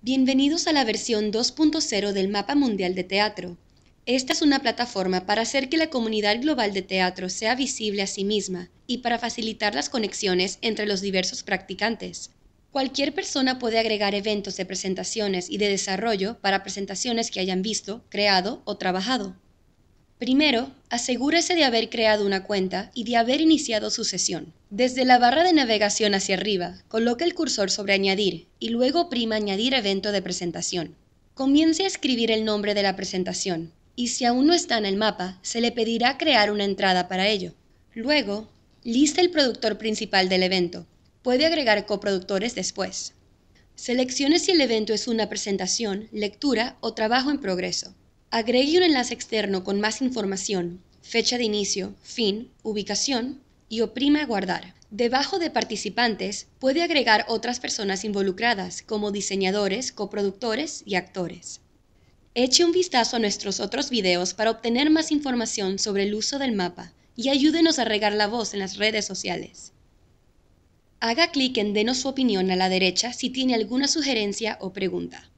Bienvenidos a la versión 2.0 del Mapa Mundial de Teatro. Esta es una plataforma para hacer que la comunidad global de teatro sea visible a sí misma y para facilitar las conexiones entre los diversos practicantes. Cualquier persona puede agregar eventos de presentaciones y de desarrollo para presentaciones que hayan visto, creado o trabajado. Primero, asegúrese de haber creado una cuenta y de haber iniciado su sesión. Desde la barra de navegación hacia arriba, coloque el cursor sobre Añadir y luego oprima Añadir evento de presentación. Comience a escribir el nombre de la presentación y si aún no está en el mapa, se le pedirá crear una entrada para ello. Luego, lista el productor principal del evento. Puede agregar coproductores después. Seleccione si el evento es una presentación, lectura o trabajo en progreso. Agregue un enlace externo con más información, fecha de inicio, fin, ubicación y oprima Guardar. Debajo de participantes puede agregar otras personas involucradas como diseñadores, coproductores y actores. Eche un vistazo a nuestros otros videos para obtener más información sobre el uso del mapa y ayúdenos a regar la voz en las redes sociales. Haga clic en Denos su opinión a la derecha si tiene alguna sugerencia o pregunta.